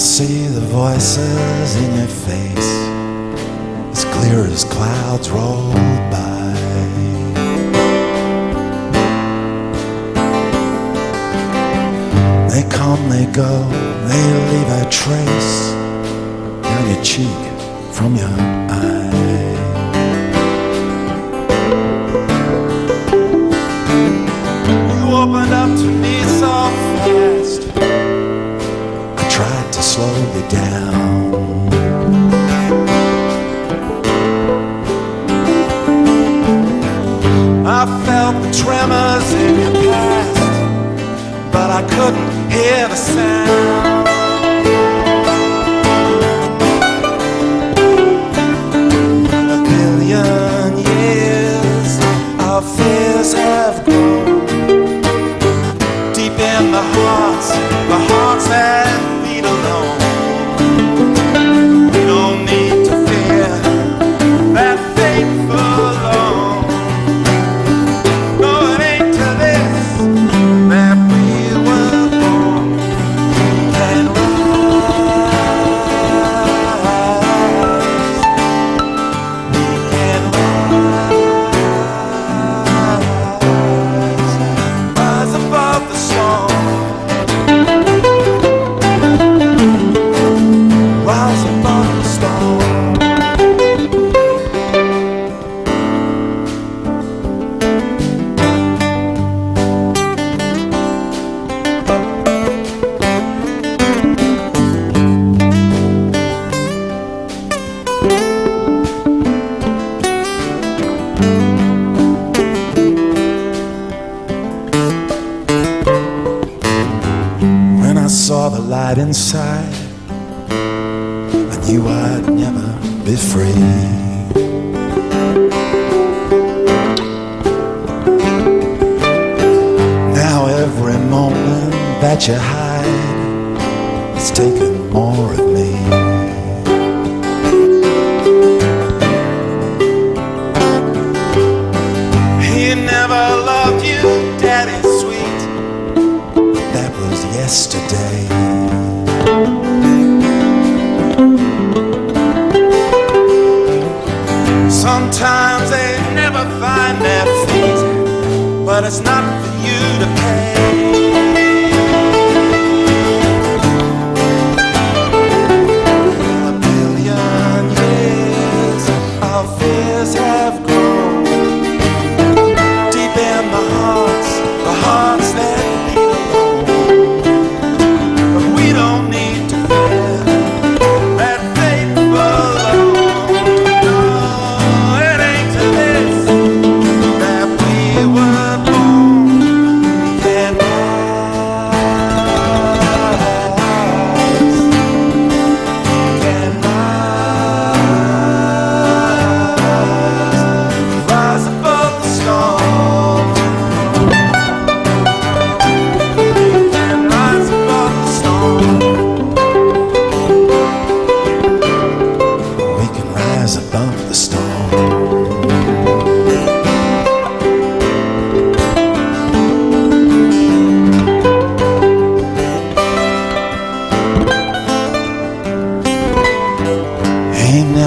See the voices in your face as clear as clouds roll by. They come, they go, they leave a trace down your cheek from your eye. To slow you down. I felt the tremors in your past, but I couldn't hear the sound. Light inside, I knew I'd never be free. Now every moment that you hide is taking more of me. He never loved you, Daddy sweet. That was yesterday. Never find their feet, but it's not for you to pay.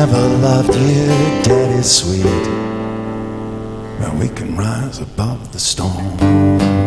Never loved you, daddy sweet. But we can rise above the storm.